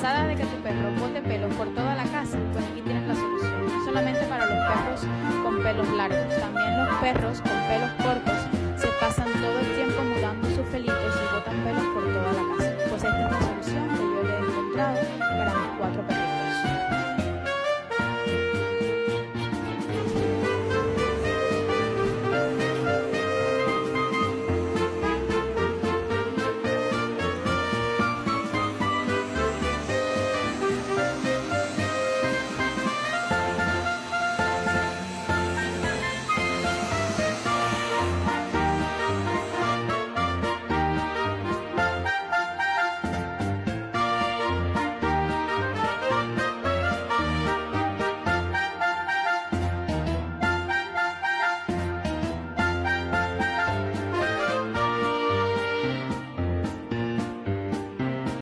cansada de que tu perro bote pelos por toda la casa, pues aquí tienes la solución. Solamente para los perros con pelos largos, también los perros con pelos cortos se pasan todo el tiempo mudando sus pelitos y botan pelos por toda la casa.